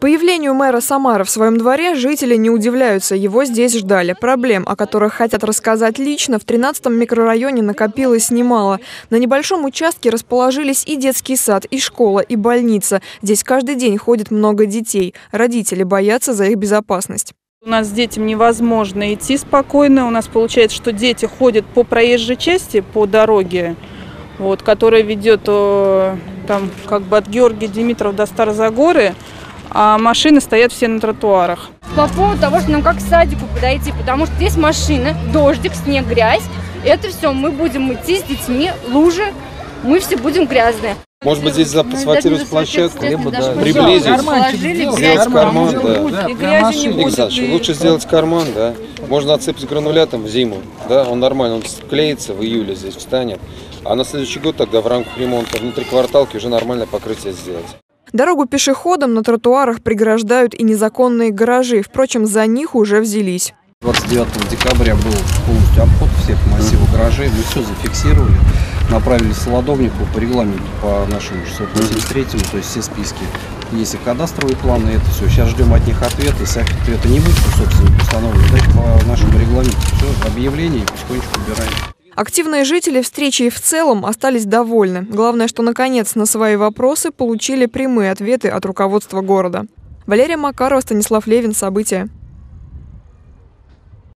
Появлению мэра Самара в своем дворе жители не удивляются. Его здесь ждали. Проблем, о которых хотят рассказать лично, в 13-м микрорайоне накопилось немало. На небольшом участке расположились и детский сад, и школа, и больница. Здесь каждый день ходит много детей. Родители боятся за их безопасность. У нас детям невозможно идти спокойно. У нас получается, что дети ходят по проезжей части, по дороге, вот, которая ведет э, там, как бы от Георгия Димитров до Старозагоры а машины стоят все на тротуарах. По поводу того, что нам как к садику подойти, потому что здесь машины, дождик, снег, грязь. Это все, мы будем идти с детьми, лужи, мы все будем грязные. Может быть, здесь заасфальтировать площадку, либо да, приблизить, сделать карман, да. И грязи не будет. Лучше сделать карман, да. Можно отсыпать гранулятом в зиму, да, он нормально, он склеится в июле здесь встанет. А на следующий год тогда в рамках ремонта внутри кварталки уже нормальное покрытие сделать. Дорогу пешеходам на тротуарах преграждают и незаконные гаражи. Впрочем, за них уже взялись. 29 декабря был полностью обход всех массивов гаражей. Мы все зафиксировали. Направили Солодовнику по регламенту по нашему 683, то есть все списки. Есть и кадастровые планы, это все. Сейчас ждем от них ответа. Если ответа не будет, то, собственно, установлено, по нашему регламенту. Все, объявление и потихонечку убираем. Активные жители встречи в целом остались довольны. Главное, что наконец на свои вопросы получили прямые ответы от руководства города. Валерия Макарова, Станислав Левин. События.